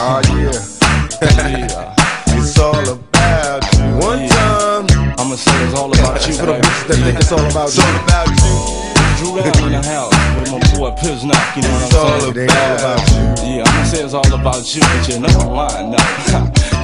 Oh yeah. yeah. It's all about you. One Yeah. time. I'ma say it's all about you, For the bitches that think it's all about It's all you. about you. Dru Down in the house with my boy Piznock, you know It's what I'm saying? it ain't all about you. Yeah, I'ma say it's all about you, but you know I'm lying now.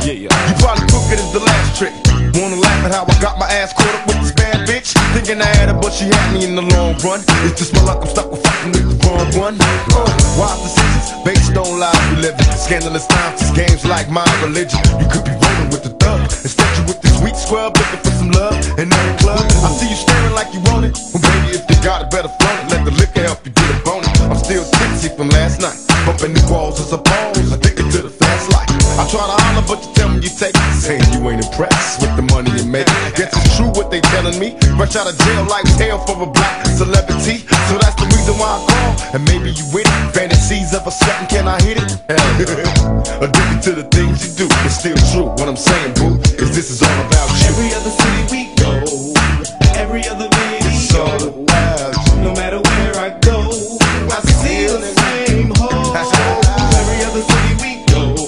yeah, yeah. You probably took it as the last trick. Wanna laugh at how I got my ass caught up with this bad bitch? Thinking I had her, but she had me in the long run. It's just my luck, I'm stuck with fucking with the wrong one. Uh, wise decisions, based on lies we live in. Scandalous times, these games like my religion. You could be rolling with the thug. Instead, you with this weak scrub looking for some love in every club. I see you staring like you want it. Well, baby, if you got it, better flaunt it. Let the liquor help you get a bonus. I'm still tipsy from last night. Bumping the walls as a pose, addicted to the fast life. I try to holler, but you tell me you take it. Saying you ain't impressed with the money you make. Guess it's true what they telling me. Fresh out of jail like hell for a black celebrity. So that's And maybe you with it. Fantasies of a second, can I hit it? Addicted to the things you do. It's still true. What I'm saying, boo, is this is all about you. Every other city we go, every other video. It's all about you. no matter where I go, I see the same hole. Every other city we go,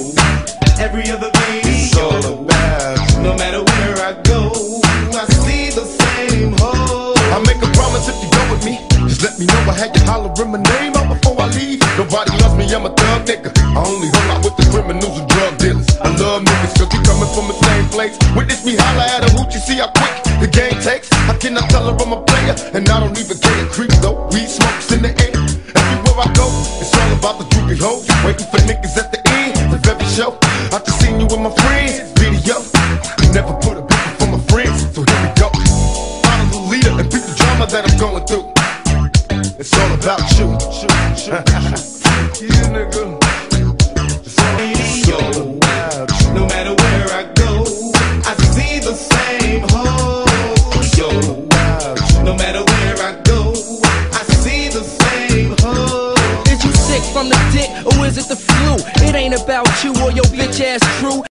every other video. It's all about you. no matter where I go, I see the same hole. I make a promise if you go with me. Let me know I had you hollering my name out before I leave. Nobody loves me, I'm a thug nigga. I only hung out with the criminals and drug dealers. I love niggas cause we coming from the same place. Witness me holler at a hoot, you see how quick the game takes. I cannot tell her I'm a player, and I don't even care. Creep though, weed smokes in the air. Everywhere I go, it's all about the droopy hoes. Waiting for niggas at the end of every show. I just seen you with my friends, video. Never put a bitch for my friends, so here we go. Follow the leader and beat the drama that I'm going through. It's all about you. yeah, nigga. It's all, it's all about you. No matter where I go, I see the same hole. No matter where I go, I see the same hole. Is you sick from the dick or is it the flu? It ain't about you or your bitch ass crew.